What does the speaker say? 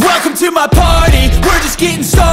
Welcome to my party, we're just getting started.